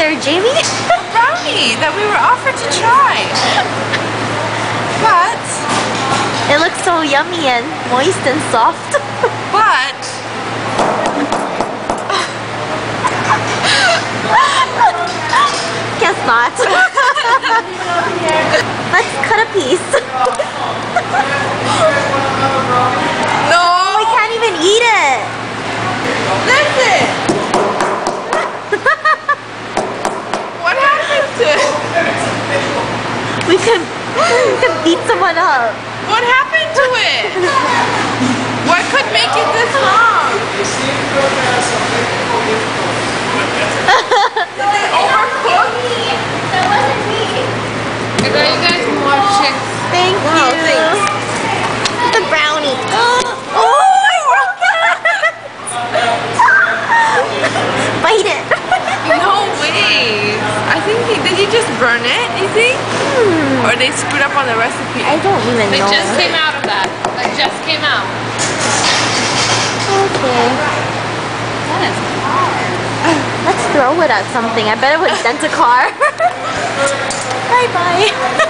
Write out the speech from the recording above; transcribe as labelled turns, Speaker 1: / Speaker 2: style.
Speaker 1: there, Jamie?
Speaker 2: A brownie that we were offered to try. But,
Speaker 1: It looks so yummy and moist and soft.
Speaker 2: but,
Speaker 1: Guess not. Let's cut a piece. We could, we could beat someone up.
Speaker 2: What happened to it? What could make it this long? Did it overcook?
Speaker 3: I got you guys more chicks.
Speaker 1: Thank
Speaker 2: Wow,
Speaker 1: you.
Speaker 2: thanks.
Speaker 1: The brownie. Oh, I oh, broke it. Bite it.
Speaker 2: No way. I think he, did he just burn it, you think? Mm. Or they screwed up on the recipe?
Speaker 1: I don't even know.
Speaker 3: They
Speaker 1: know.
Speaker 3: just came out of that. That just came out.
Speaker 1: Okay.
Speaker 3: That is hard.
Speaker 1: Let's throw it at something. I bet it would dent a car. bye bye.